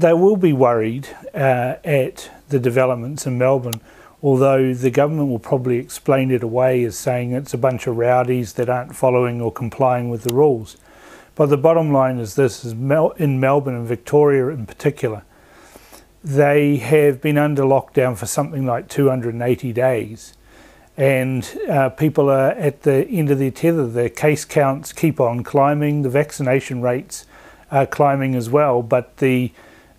they will be worried uh, at the developments in Melbourne, although the government will probably explain it away as saying it's a bunch of rowdies that aren't following or complying with the rules. But the bottom line is this: is Mel- in Melbourne and Victoria in particular, they have been under lockdown for something like 280 days. And uh, people are at the end of their tether. Their case counts keep on climbing, the vaccination rates are climbing as well. But the,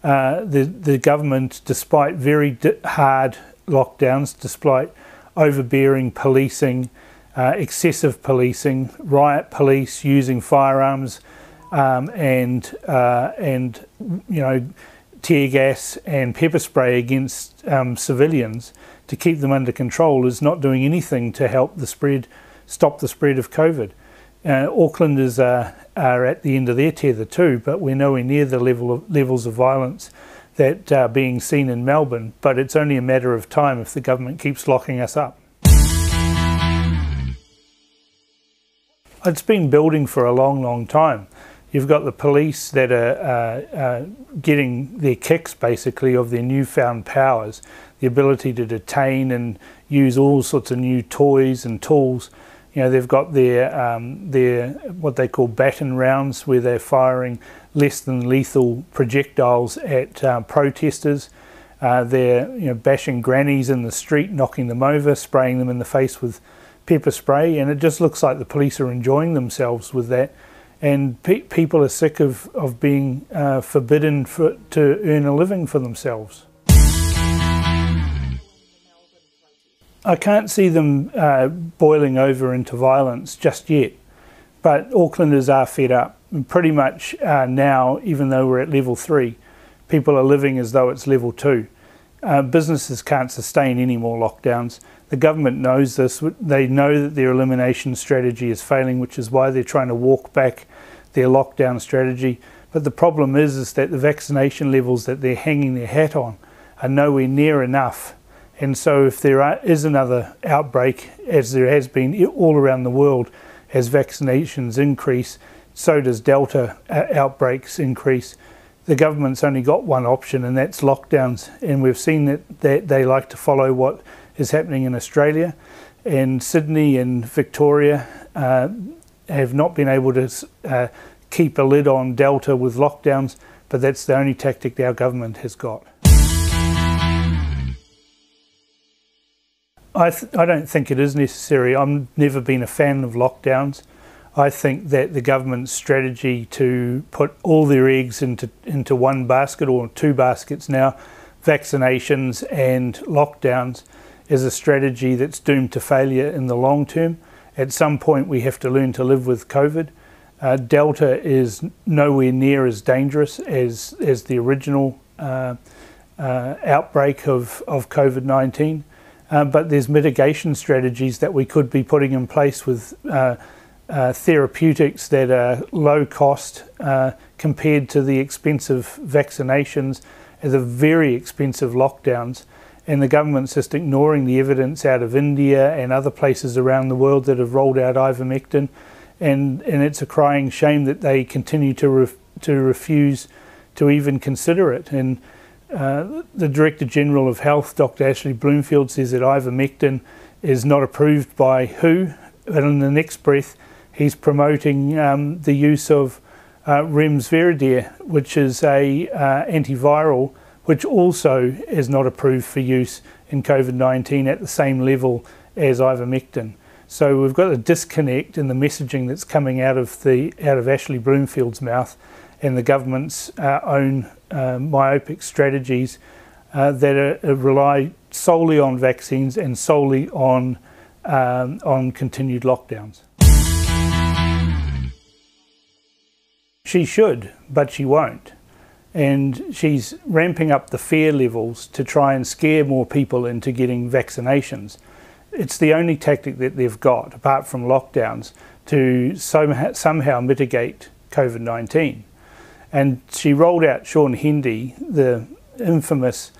uh, the, the government, despite very hard lockdowns, despite overbearing policing, uh, excessive policing, riot police using firearms, um, and uh, and you know tear gas and pepper spray against um, civilians to keep them under control is not doing anything to help the spread, stop the spread of COVID. Uh, Aucklanders are, are at the end of their tether too, but we're nowhere near the level of, levels of violence that are being seen in Melbourne. But it's only a matter of time if the government keeps locking us up. It's been building for a long, long time. You've got the police that are uh, uh, getting their kicks basically of their newfound powers, the ability to detain and use all sorts of new toys and tools. You know, they've got their um, their what they call baton rounds, where they're firing less than lethal projectiles at uh, protesters. Uh, they're you know bashing grannies in the street, knocking them over, spraying them in the face with pepper spray, and it just looks like the police are enjoying themselves with that and pe- people are sick of, of being uh, forbidden for, to earn a living for themselves. I can't see them uh, boiling over into violence just yet, but Aucklanders are fed up. Pretty much uh, now, even though we're at level three, people are living as though it's level two. Uh, businesses can't sustain any more lockdowns. The government knows this. They know that their elimination strategy is failing, which is why they're trying to walk back their lockdown strategy. But the problem is, is that the vaccination levels that they're hanging their hat on are nowhere near enough. And so, if there are, is another outbreak, as there has been all around the world, as vaccinations increase, so does Delta uh, outbreaks increase. The government's only got one option, and that's lockdowns. And we've seen that, that they like to follow what is happening in Australia and Sydney and Victoria. Uh, have not been able to uh, keep a lid on Delta with lockdowns, but that's the only tactic our government has got. I, th- I don't think it is necessary. I've never been a fan of lockdowns. I think that the government's strategy to put all their eggs into, into one basket or two baskets now, vaccinations and lockdowns, is a strategy that's doomed to failure in the long term. At some point, we have to learn to live with COVID. Uh, Delta is nowhere near as dangerous as, as the original uh, uh, outbreak of, of COVID 19. Uh, but there's mitigation strategies that we could be putting in place with uh, uh, therapeutics that are low cost compared to the expensive vaccinations the very expensive lockdowns and the government's just ignoring the evidence out of India and other places around the world that have rolled out ivermectin, and and it's a crying shame that they continue to to refuse to even consider it. And uh, the Director General of Health, Dr. Ashley Bloomfield, says that ivermectin is not approved by WHO, but in the next breath, he's promoting um, the use of uh, Remdesivir, which is a uh, antiviral which also is not approved for use in COVID 19 at the same level as ivermectin. So we've got a disconnect in the messaging that's coming out of the out of Ashley Bloomfield's mouth and the government's uh, own myopic strategies uh, that are, uh, rely solely on vaccines and solely on um, on continued lockdowns. She should, but she won't and she's ramping up the fear levels to try and scare more people into getting vaccinations. It's the only tactic that they've got, apart from lockdowns, to somehow mitigate COVID 19. And she rolled out Shaun Hendy, the infamous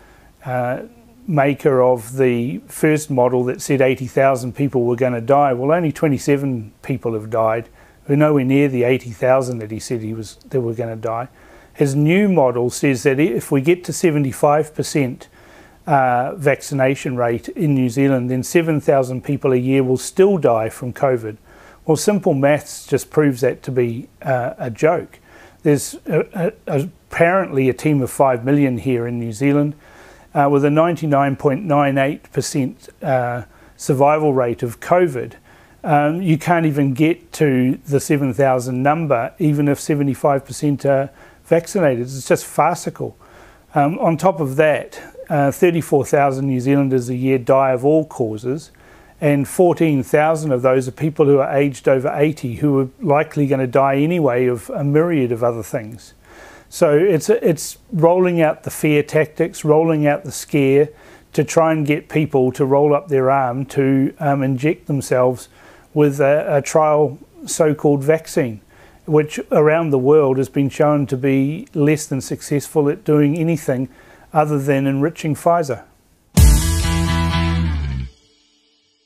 uh, maker of the first model that said 80,000 people were going to die. Well, only 27 people have died. We're nowhere near the 80,000 that he said he was, that were going to die His new model says that if we get to 75% uh, vaccination rate in New Zealand, then 7,000 people a year will still die from COVID. Well, simple maths just proves that to be uh, a joke. There's a, a, apparently a team of 5 million here in New Zealand uh, with a 99.98% uh, survival rate of COVID. Um, you can't even get to the 7,000 number, even if 75% are vaccinated. It's just farcical. Um, on top of that, uh, 34,000 New Zealanders a year die of all causes, and 14,000 of those are people who are aged over 80 who are likely going to die anyway of a myriad of other things. So it's, it's rolling out the fear tactics, rolling out the scare to try and get people to roll up their arm to um, inject themselves with a, a trial so called vaccine, which around the world has been shown to be less than successful at doing anything other than enriching Pfizer.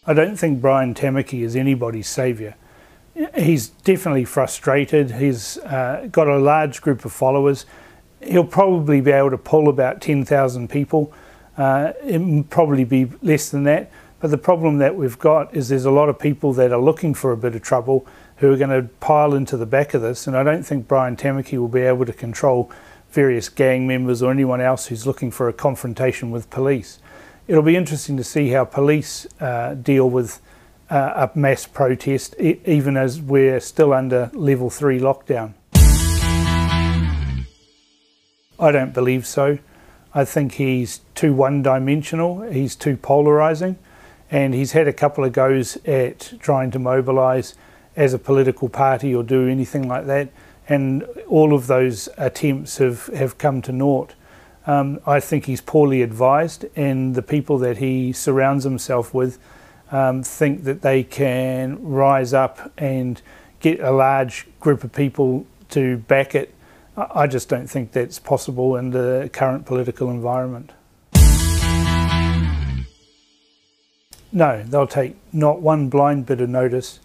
I don't think Brian Tamaki is anybody's saviour. He's definitely frustrated. He's uh, got a large group of followers. He'll probably be able to pull about 10,000 people. Uh, it will probably be less than that. But the problem that we've got is there's a lot of people that are looking for a bit of trouble who are going to pile into the back of this. And I don't think Brian Tamaki will be able to control various gang members or anyone else who's looking for a confrontation with police. It'll be interesting to see how police uh, deal with uh, a mass protest, e even as we're still under level three lockdown. I don't believe so. I think he's too one dimensional, he's too polarising, and he's had a couple of goes at trying to mobilise as a political party or do anything like that, and all of those attempts have, have come to naught. Um, I think he's poorly advised, and the people that he surrounds himself with um, think that they can rise up and get a large group of people to back it. I just don't think that's possible in the current political environment. No, they'll take not one blind bit of notice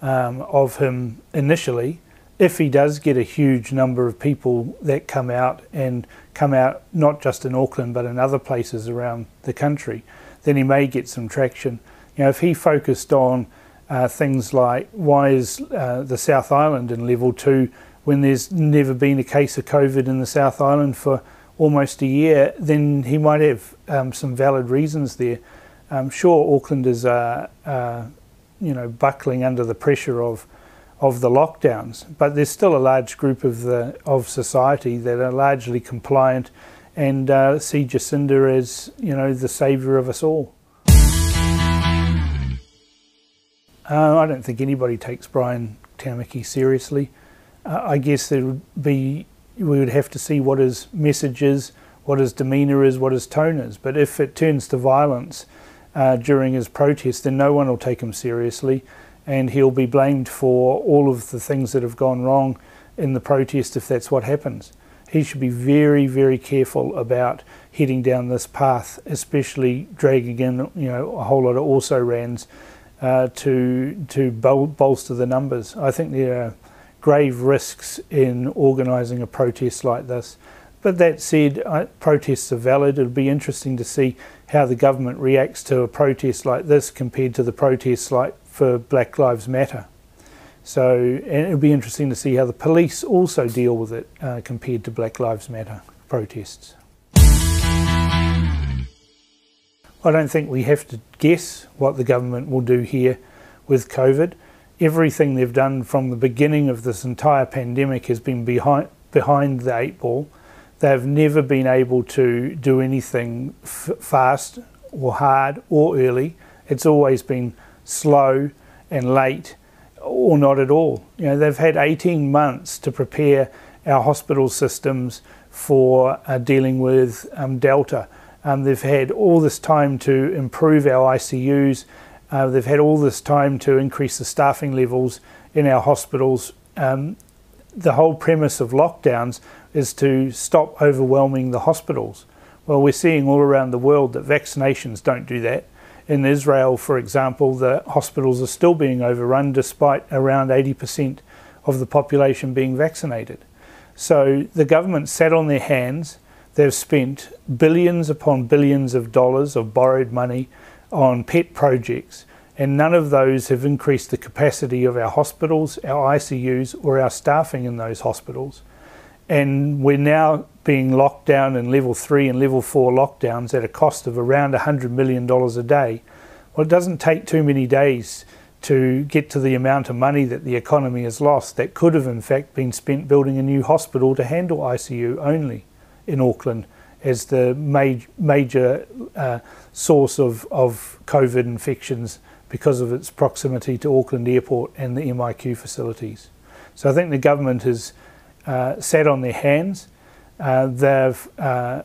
um, of him initially. If he does get a huge number of people that come out and come out not just in Auckland but in other places around the country, then he may get some traction. You know, if he focused on uh, things like why is uh, the South Island in level two when there's never been a case of COVID in the South Island for almost a year, then he might have um, some valid reasons there. I'm sure Aucklanders are, uh, you know, buckling under the pressure of of the lockdowns, but there's still a large group of the of society that are largely compliant and uh, see Jacinda as you know the saviour of us all. Uh, I don't think anybody takes Brian Tamaki seriously. Uh, I guess there would be we would have to see what his message is, what his demeanour is, what his tone is. But if it turns to violence uh, during his protest, then no one will take him seriously and he'll be blamed for all of the things that have gone wrong in the protest if that's what happens. He should be very, very careful about heading down this path, especially dragging in, you know, a whole lot of also rans uh, to to bol bolster the numbers. I think there are grave risks in organising a protest like this. But that said, uh, protests are valid. It'll be interesting to see how the government reacts to a protest like this compared to the protests like for Black Lives Matter. So, and it'll be interesting to see how the police also deal with it uh, compared to Black Lives Matter protests. I don't think we have to guess what the government will do here with COVID. Everything they've done from the beginning of this entire pandemic has been behind, behind the eight ball. They've never been able to do anything fast or hard or early. It's always been slow and late or not at all. You know, they've had 18 months to prepare our hospital systems for uh, dealing with um, Delta. Um, they've had all this time to improve our ICUs. Uh, they've had all this time to increase the staffing levels in our hospitals. Um, the whole premise of lockdowns is to stop overwhelming the hospitals. Well, we're seeing all around the world that vaccinations don't do that. In Israel, for example, the hospitals are still being overrun despite around 80% of the population being vaccinated. So the government sat on their hands. They've spent billions upon billions of dollars of borrowed money on pet projects, and none of those have increased the capacity of our hospitals, our ICUs, or our staffing in those hospitals. And we're now being locked down in level three and level four lockdowns at a cost of around $100 million a day. Well, it doesn't take too many days to get to the amount of money that the economy has lost that could have in fact been spent building a new hospital to handle ICU only in Auckland as the major, major uh, source of, of COVID infections because of its proximity to Auckland Airport and the MIQ facilities. So I think the government has uh, sat on their hands. Uh, they've uh,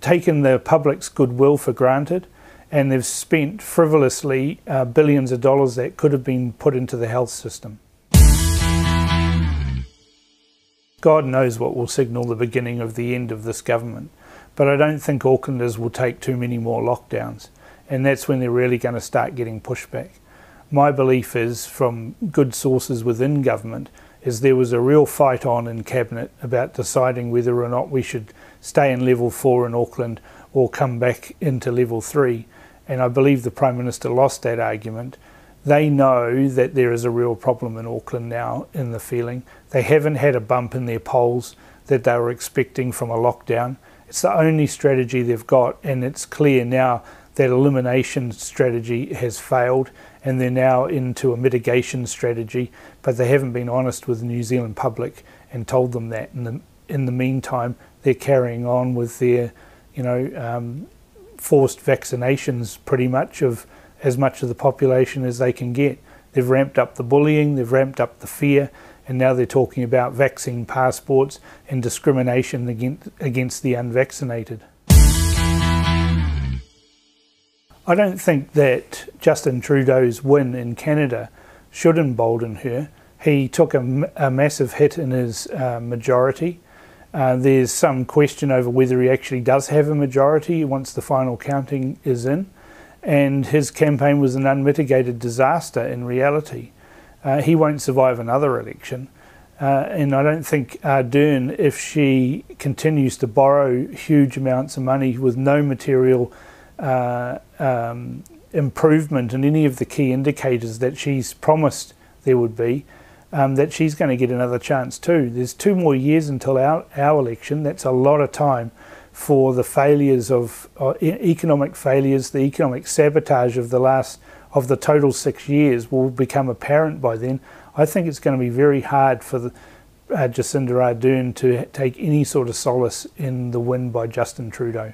taken the public's goodwill for granted and they've spent frivolously uh, billions of dollars that could have been put into the health system. God knows what will signal the beginning of the end of this government, but I don't think Aucklanders will take too many more lockdowns, and that's when they're really going to start getting pushback. My belief is, from good sources within government, is there was a real fight on in cabinet about deciding whether or not we should stay in level four in Auckland or come back into level three and I believe the Prime Minister lost that argument. They know that there is a real problem in Auckland now in the feeling. They haven't had a bump in their polls that they were expecting from a lockdown. It's the only strategy they've got, and it's clear now that elimination strategy has failed and they're now into a mitigation strategy, but they haven't been honest with the New Zealand public and told them that. In the, in the meantime, they're carrying on with their, you know, um, forced vaccinations pretty much of as much of the population as they can get. They've ramped up the bullying, they've ramped up the fear, and now they're talking about vaccine passports and discrimination against, against the unvaccinated. I don't think that Justin Trudeau's win in Canada should embolden her. He took a, a massive hit in his uh, majority. Uh, there's some question over whether he actually does have a majority once the final counting is in, and his campaign was an unmitigated disaster in reality. Uh, he won't survive another election. Uh, and I don't think Ardern, if she continues to borrow huge amounts of money with no material uh, um, improvement in any of the key indicators that she's promised there would be, um, that she's going to get another chance too. There's two more years until our, our election. That's a lot of time for the failures of uh, economic failures, the economic sabotage of the last of the total six years will become apparent by then. I think it's going to be very hard for the, uh, Jacinda Ardern to take any sort of solace in the win by Justin Trudeau.